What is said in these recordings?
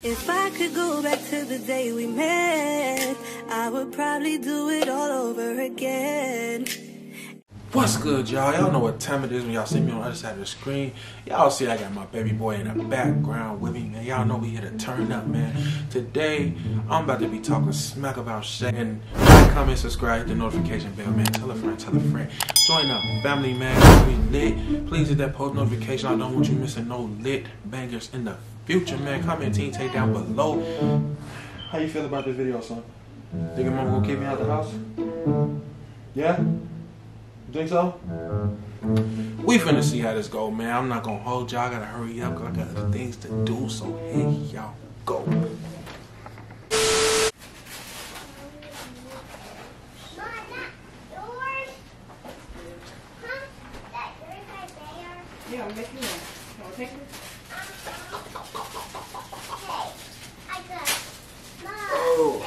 If I could go back to the day we met, I would probably do it all over again. What's good, y'all? Y'all know what time it is when y'all see me on the other side of the screen. Y'all see I got my baby boy in the background with me, man. Y'all know we here to turn up, man. Today, I'm about to be talking smack about Shay. And comment, subscribe, the notification bell, man. Tell a friend, tell a friend. Join up, family, man. We lit. Please hit that post notification. I don't want you missing no lit bangers in the future, man. Comment, team, take down below. How you feel about this video, son? Think your mama gonna kick me out the house? Yeah? You think so? We finna see how this go, man. I'm not gonna hold y'all. I gotta hurry up because I got other things to do. So here y'all go. Yeah, I'm making one. You want to take it? Oh,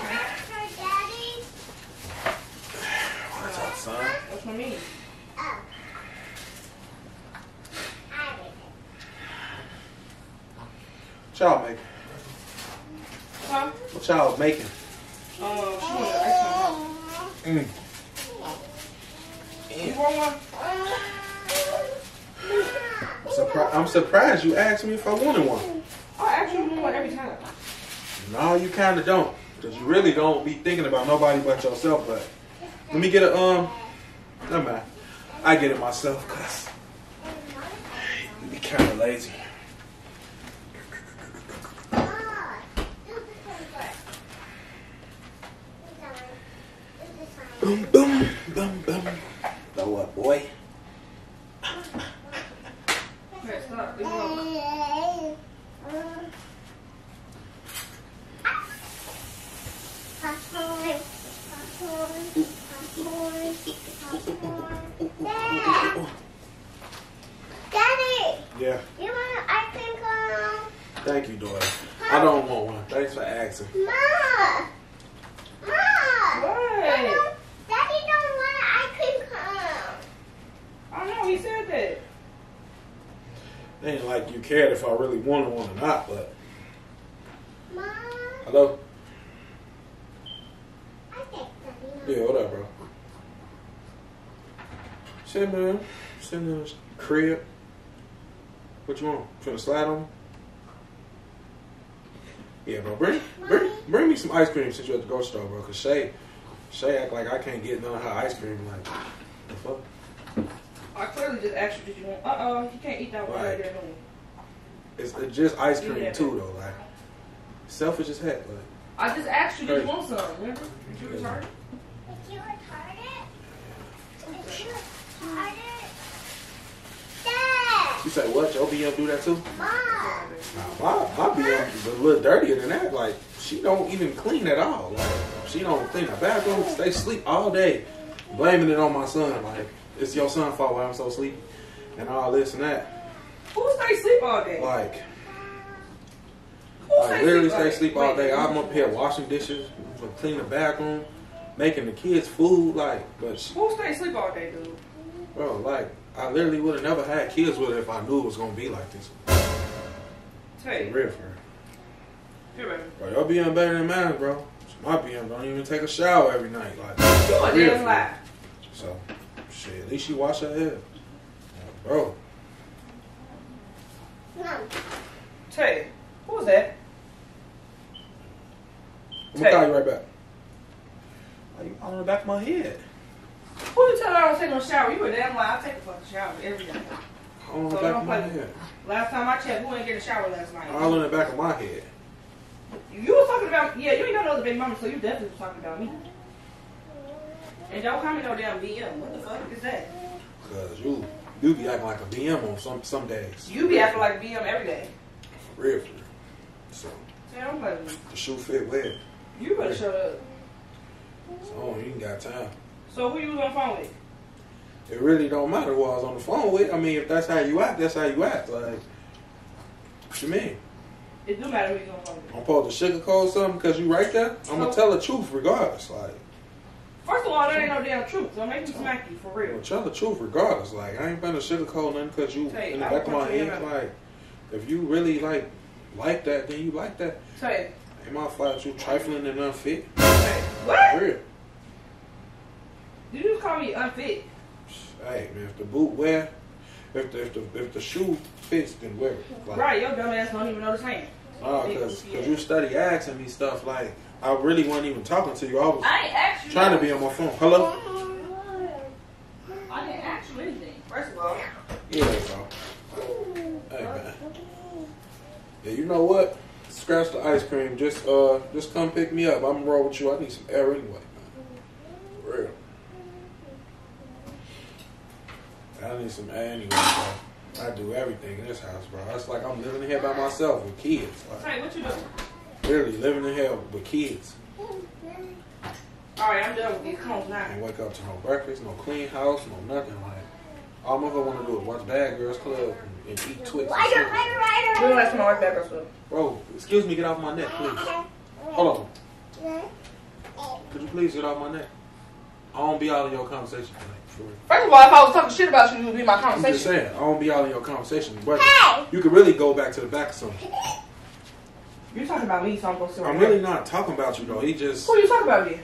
what's up, son? What's my mean? What y'all making? Huh? What y'all making? Uh, she ice cream. Mm. You want one? I'm, surpri- I'm surprised you asked me if I wanted one. I actually want one every time. No, you kind of don't. Because you really don't be thinking about nobody but yourself. But let me get a, um, never mind. I get it myself because you be kind of lazy. Boom, boom, boom, boom. Throw up, boy. Stop. Leave me alone. Daddy, Yeah, you want an ice cream cone? thank you, daughter. I don't want one. Thanks for asking. Ma! Ma! What? Daddy don't want an ice cream cone. I know, he said that. Ain't like you cared if I really wanted one or not, but Ma, hello? I think Daddy Yeah, what up, bro? Sitting there, sitting in the crib. What you want? Finna slide on me? Yeah, bro. Bring, bring, bring me some ice cream since you're at the grocery store, bro. Cause Shay, Shay act like I can't get none of her ice cream. Like, the fuck? I clearly just asked you, did you want? Uh uh, you can't eat that one right Right. there. No. It's it's just ice cream too, though. Like, selfish as heck. Like, I just asked you, did you want some? Remember? You retarded? Is you retarded? Is you retarded? Dad! you say what? Your BM do that too? Ma! Nah, my, my BM is a little dirtier than that. Like, she don't even clean at all. Like, she don't clean the bathroom. Stay sleep all day, blaming it on my son. Like, it's your son's fault why I'm so sleepy, and all this and that. Who stay sleep all day? Like, Who I literally stay day? sleep all day. I'm up here washing dishes, cleaning the bathroom, making the kids food. Like, but Who stay sleep all day, dude? bro, like, I literally would have never had kids with her if I knew it was gonna be like this. For Hey, real, for real. here, baby. Bro, your BM better than mine, bro. My BM don't even take a shower every night. Like, You a damn lie. So, shit, at least she wash her hair. Bro, Mom, Tae, who was that? I'm gonna call you right back. Why you on the back of my head? Who you tell her I was taking a shower? You a damn lie. I take a fucking shower every day. On the So back of my head. Last time I checked, who ain't get a shower last night? All in the back of my head. You was talking about, yeah, you ain't got no other baby mama, so you definitely was talking about me. And don't call me no damn BM. What the fuck is that? Cause you, you be acting like a BM on some some days. You be acting like a BM every day. For real, for real. So, Say, don't play with me. the shoe fit well. You better shut up. So, you ain't got time. So who you was on the phone with? It really don't matter who I was on the phone with. I mean, if that's how you act, that's how you act. Like, what you mean? It do matter who you on the phone with. I'm supposed to sugarcoat something because you right there? I'm gonna tell the truth regardless. Like, First of all, that ain't no damn truth. Don't make me smack you for real. gonna tell the truth regardless. Like, I ain't gonna sugarcoat nothing because you in the I back of my punch you in head. Like, if you really like like that, then you like that. Say, Ain't my fault you trifling and unfit. say, what? Real. Did you just call me unfit? Hey man, if the boot wear, if the if the if the shoe fits, then wear it. Like, Right, your dumb ass don't even know the same. Nah, cause, cause you study asking me stuff like I really wasn't even talking to you. I was I trying to be on my phone. Hello. I didn't ask you anything. First of all, Yeah, bro. Hey man. Yeah, you know what? Scratch the ice cream. Just uh, just come pick me up. I'm roll with you. I need some air anyway, man. For real. I need some air anyway, bro. I do everything in this house, bro. It's like I'm living here by myself with kids. Like hey, what you doing? literally living in here with kids. All right, I'm done with these cones now. Wake up to no breakfast, no clean house, no nothing. Like all my want to do is watch Bad Girls Club and, and eat Twix. and Rider, shit. rider, When rider. last time I worked back or? Bro, excuse me, get off my neck, please. Hold on. Could you please get off my neck? I don't be all in your conversation tonight. For. First of all, if I was talking shit about you, you would be my I'm just conversation. saying, I won't be all in your conversation. But Hey. you could really go back to the back of something. You talking about me, so I'm supposed to. I'm really not talking about you though. He just, Who you talking about me?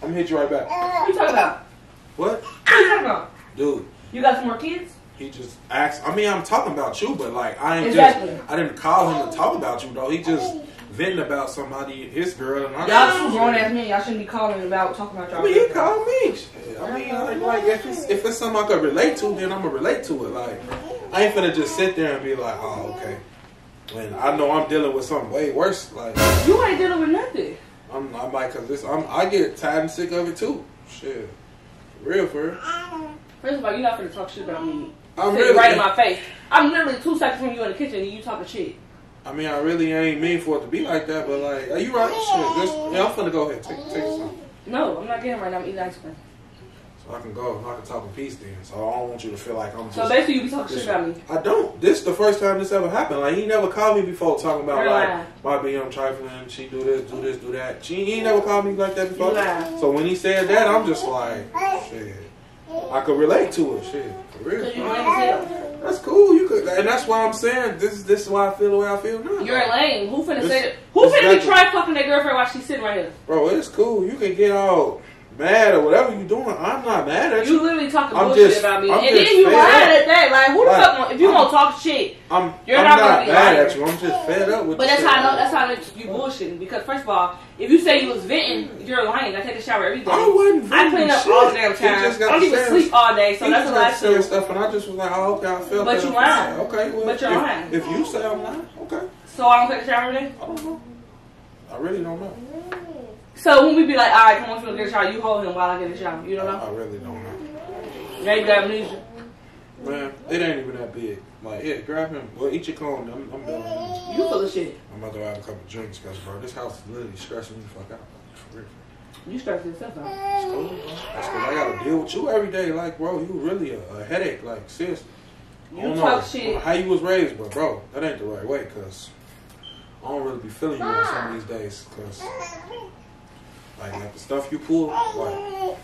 I'm gonna hit you right back. Who you talking about? What? Who you talking about? Dude, You got some more kids? He just asked. I mean, I'm talking about you, but like, I ain't Exactly. just, I didn't call him to talk about you though. He just venting about somebody, his girl, and I Y'all two grown ass men. Y'all shouldn't be calling about talking about y'all. mean, he called me. I mean, like, like if it's if it's something I could relate to, then I'm gonna relate to it. Like, I ain't finna just sit there and be like, oh, okay. When I know I'm dealing with something way worse, like You ain't dealing with nothing. I'm, I'm like, cause this, I'm, I get tired and sick of it too. Shit, for real, for real. First of all, you're not finna talk shit about me. I'm really, right in my face. I'm literally two seconds from you in the kitchen and you talking shit. I mean, I really ain't mean for it to be like that, but like, are you right? Shit, just, yeah, I'm finna go ahead, take, take some, No, I'm not getting right now. I'm eating ice cream. so I can go, I can talk a piece then. So I don't want you to feel like I'm just. So basically, you be talking shit This- about me. I don't. This is the first time this ever happened. Like he never called me before talking about You're like lying. my BM trifling. She do this, do this, do that. She he ain't never called me like that before. So when he said that, I'm just like, shit. I could relate to it. Shit, for real. You lame as hell. That's cool. You could, and that's why I'm saying this. is This is why I feel the way I feel now. You're lame. Who finna This- say? Who finna be trying fucking that girlfriend while she's sitting right here? Bro, it's cool. You can get all mad or whatever you doing. I'm not mad at you. You literally talking I'm bullshit just- about me, I'm and then you fed lying at that. Like, who the Like, fuck? If you I'm- gonna talk shit, I'm, You're I'm not not, gonna be mad lying. at you. I'm just fed up with. but that's how I know. That's how I know you bullshitting. Because first of all, if you say you was venting, mm. you're lying. I take a shower every day. I wasn't I clean up venting all the damn time. just got I don't even sleep all day, so He that's just the got last saying stuff, and I just was like, oh, okay, I felt But you I'm lying. Okay, well, But you're if, lying. If you say I'm lying, okay, So I don't take a shower every day. I don't know. I really don't know. Mm. So when we be like, all right, come on, finna get a shower, you hold him while I get a shower. You don't know? I really don't know. Now you got amnesia. Man, it ain't even that big. Like, yeah, grab him. Well, eat your cone. I'm, I'm done. You full of shit. I'm about to have a couple drinks, cause bro, this house is literally stressing me the fuck out. For real. You stress yourself out. Cool, bro. That's cause I gotta deal with you every day. Like, bro, you really a, a headache. Like, seriously. I You talk know shit. how you was raised, but bro, that ain't the right way. Cause I don't really be feeling you on some of these days. Cause like, like the stuff you pull, like. like,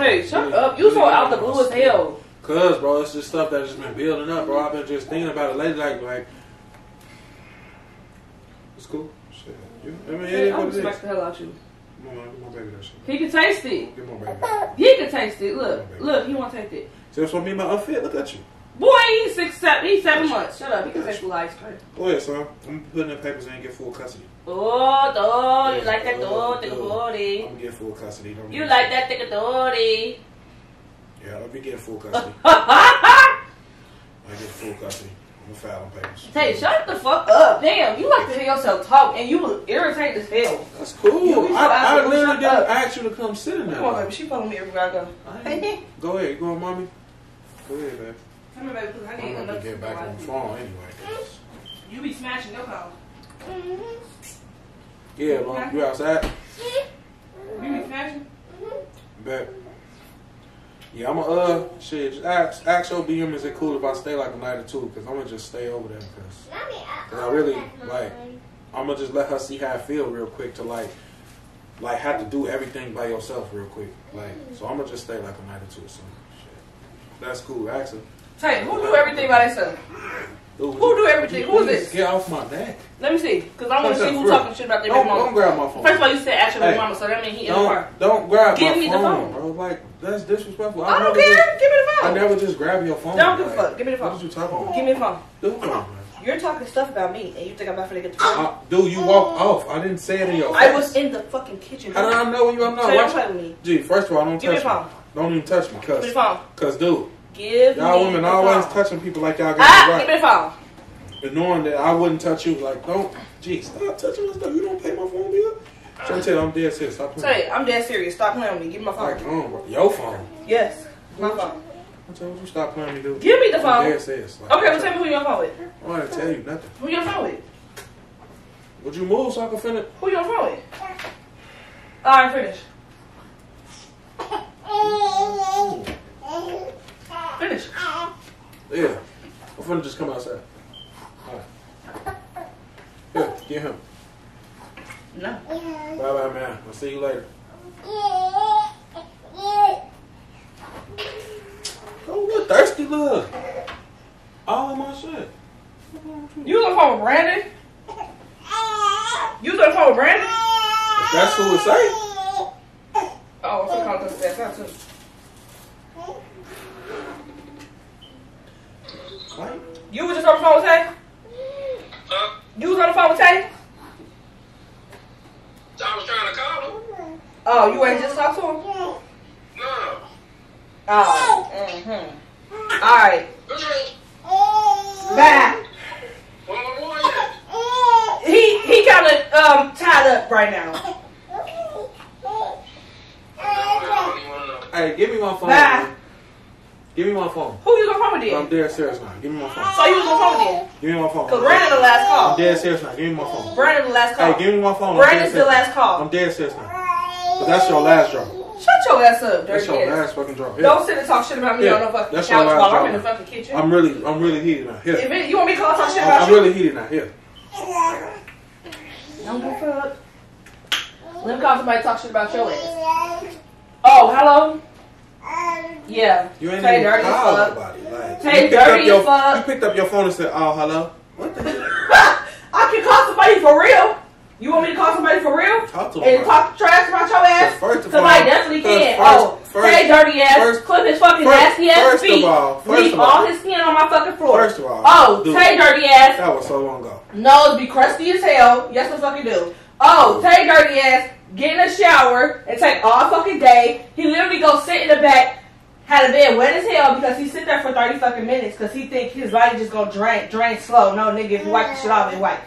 Hey, shut really- up. You so really out the blue as hell. Cause, bro, it's just stuff that's just been building up, bro. I've been just thinking about it lately, like, like, it's cool. Shit, you, I mean, Hey, I'm is. respect the hell out you. Come on, man, give baby that shit. He can taste it. Give my baby. He can taste it. Look, look, he won't taste it. See, that's what I mean by unfit. Look at you. Boy, he's six, seven, he's seven months. Shut up. He can taste the ice cream. Go ahead, son. I'm putting the papers in and get full custody. Oh, oh, Yeah, like that door, thick oh. booty. I'm getting full custody. Don't You like that thick booty. Eh? Yeah, I'll be getting full custody. I get full custody. I'm gonna file on papers. Hey, shut the fuck up. Damn, you like to hear yourself talk and you was irritated as hell. That's cool. You- you I, I shut literally up. didn't ask you to come sit in there. Come on, baby. She follow me everywhere I go. I Go ahead. You going, mommy? Go ahead, baby. Come here, baby, because I I'm need gonna get back on the phone anyway. You be smashing your car. Yeah, mom. You outside? You be smashing? Bet. Yeah, I'm gonna, uh, shit, just ask, ask your BM, is it cool if I stay like a night or two? Because I'm gonna just stay over there because Cause I really, like, I'm gonna just let her see how I feel real quick to like, like have to do everything by yourself real quick. Like, so I'm gonna just stay like a night or two or something. Shit. That's cool. Ask her. Say, who do everything by themselves? Dude, Who do everything? Who is this? Get off my neck. Let me see, cause I want to see that who talking shit about their Don't, baby don't grab my phone. First of all, you said actual baby Hey. mama, so that means he in the car. Don't, grab Give my me the phone. bro. Like, that's disrespectful. I don't care. just- Give me the phone. I never just grab your phone. Don't give a fuck. Give me the phone. What you talking about? Give me the phone. Dude, come on. You're talking stuff about me, and you think I'm about to get the phone. Uh, dude, you walked off. I didn't say it in your face. I was in the fucking kitchen. How did I know you? I'm not So don't play with me. Gee, first of all, don't Give me touch the phone. Don't even touch me, Give me the phone. cause, dude, Give y'all me women always phone. touching people like y'all got Ah, it give me right. the phone. But knowing that I wouldn't touch you, like, don't, gee, stop touching my stuff. You don't pay my phone bill. So I tell you, I'm dead serious. Stop playing. Say, I'm dead serious. Stop playing with me. Give me my phone. Like, oh, your phone. Yes, my phone. I told you stop playing with me, dude. Give me the I'm phone. dead serious. Like, Okay, well, tell me who you on phone with. I want to tell you nothing. Who you on phone with? Would you move so I can finish? Who you on phone with? All right. Finish. Yeah. I'm finna just come outside. Alright. Here, get him. No. Bye bye, man. I'll see you later. Yeah. Oh, what thirsty look. All of my shit. You look on the Brandon? You look on the Brandon? If that's who it say. Oh, I'm gonna call this fast out too. Like, You was just on the phone with Tae? Huh? You was on the phone with Tae? I was trying to call him. Oh, you ain't just talked to him? No. Oh, mm-hmm. All right. What's? Bye. Well, my boy is. He he kind of um tied up right now. I don't even want to know. hey, give me my phone. Bye. Give me my phone. Who you on the phone with I'm dead serious now. Give me my phone. So you was on the phone with then? Give me my phone. Cause Brandon the last call. I'm dead serious now. Give me my phone. Brandon the last call. Hey, give me my phone. I'm Brandon's the last call. I'm dead serious now. But that's your last drop. Shut your ass up, That's your ass. last fucking drop. Here. Don't sit and talk shit about me Yeah, on no fucking that's couch while I'm in the fucking kitchen. I'm really, I'm really heated now. Here. it, you want me to call talk shit I'm, about I'm you? really heated now. Here. Don't give a fuck. Let me call somebody to talk shit about your ass. Oh, hello? Yeah. You ain't Tae even dirty as call fuck. nobody. Like, Tae you picked dirty up your, fuck. You picked up your phone and said, "Oh, hello." What the? hell? I can call somebody for real. You want me to call somebody for real? Talk to him. And bro. talk trash about your ass? First of Because all, I definitely can. first- oh, first- Tae dirty ass, first- clip his fucking first- nasty ass first of feet. all- first leave of all all- his skin on my fucking floor. First of all, oh, dude. Tae dirty ass, That was so long ago. nose be crusty as hell. Yes, the fuck you do. Oh, say dirty ass, get in a shower and take all fucking day. He literally go sit in the back, had a bed wet as hell because he sit there for 30 fucking minutes because he think his body just gonna drain, drain slow. No, nigga, if you wipe the shit off, it wipe.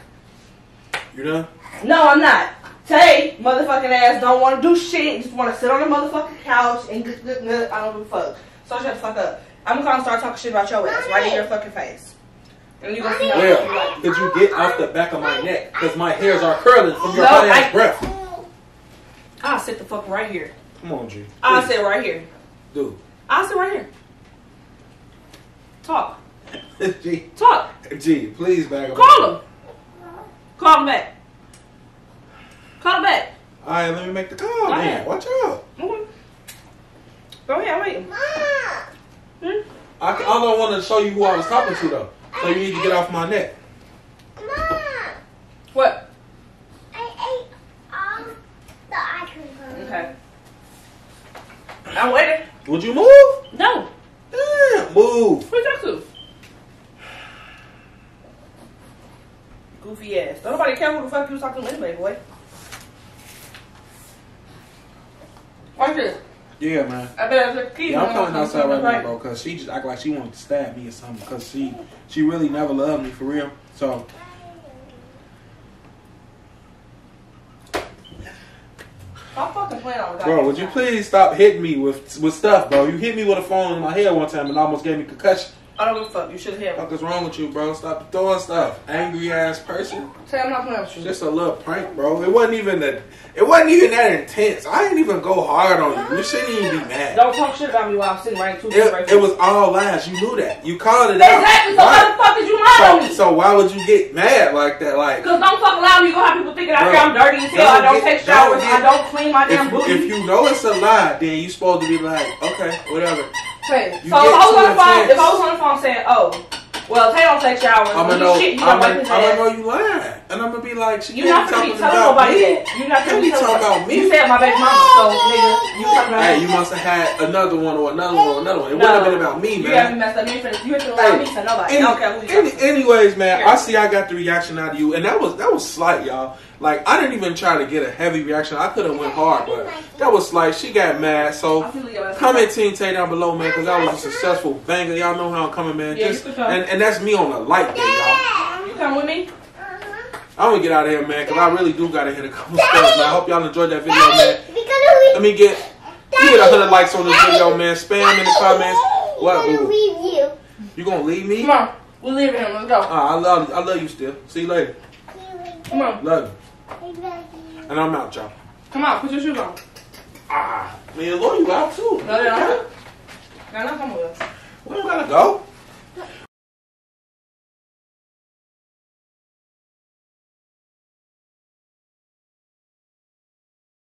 You done? No, I'm not. Tae, motherfucking ass, don't want to do shit. Just want to sit on the motherfucking couch and g- g- g- I don't give a fuck. So shut the fuck up. I'm gonna start talking shit about your ass right in your fucking face. And you gonna see how you Well, like. did you get off the back of my neck? Because my hairs are curling from your No, hot ass I- breath. I'll sit the fuck right here. Come on, G. I'll sit right here. Dude. I'll sit right here. Talk. G. Talk. G, please back up. Call him. Call him back. Call him back. All right, let me make the call, Go man. ahead. Watch out. Okay. Go ahead, I'm waiting. Hmm? I, I don't want to show you who I was talking to, though. So you need to get off my neck. Mom. What? Okay. Okay. I'm waiting. Would you move? No. Damn, move. Who you talk to? Goofy ass. Don't nobody care who the fuck you was talking to anyway, boy. Watch this. Yeah, man. I better look keep Yeah, I'm coming outside right now, bro, because she just act like she wanted to stab me or something, because she, she really never loved me, for real. So, Stop fucking playing the bro, would you please stop hitting me with with stuff, bro? You hit me with a phone in my head one time and almost gave me concussion. I don't give a fuck. You should hear What me. the fuck is wrong with you, bro? Stop throwing stuff. Angry ass person. Say I'm not playing with you. Just a little prank, bro. It wasn't even that. It wasn't even that intense. I didn't even go hard on you. You shouldn't even be mad. Don't talk shit about me while I'm sitting right two feet right It, here. it was all lies. You knew that. You called it out. Exactly. So Why- the fuck did you lie on so, me? so why would you get mad like that? Like, Cause don't fuck allow me. You gonna have people thinking Bro, I'm dirty as hell. I don't get- take showers. don't I don't clean my damn if, booty. if you know it's a lie, then you supposed to be like, okay, whatever. You So if I was on the phone, if I was on the phone saying, "Oh, Well, Tae don't take showers. I'm gonna know. shit, you I'm gonna I'm gonna know you lying, and I'm gonna be like, she You're not gonna be telling about nobody me. that. You're not gonna be talking about me. You said my baby mama, so nigga, you talking about Hey, you must have had another one or another one or another one. It No. wouldn't have been about me, You man. got me messed up. You finna, you ain't finna allow me to nobody. I don't care who you Any, anyways, man, Yeah. I see I got the reaction out of you, and that was that was slight, y'all. Like I didn't even try to get a heavy reaction. I could have went hard, but that was like She got mad, so I feel your ass. comment Team Tae down below, man, because that was a successful banger. Y'all know how I'm coming, man. Yeah, Just you can come. and, and that's me on a light day, y'all. You come with me? I'm gonna get out of here, man, because I really do gotta hit a couple stuff. Man, I hope y'all enjoyed that video, man. Let me get we get hundred likes on this video, man. Spam in the comments. What, We're boo? gonna leave you. You gonna leave me? Come on. We're leaving him. Let's go. Ah, I love I love you still. See you later. Come on. Love you. We love. And I'm out, y'all. Come on. Put your shoes on. Ah, me and Lord, you out too. No, they don't. No, no, come with us. We don't gotta go.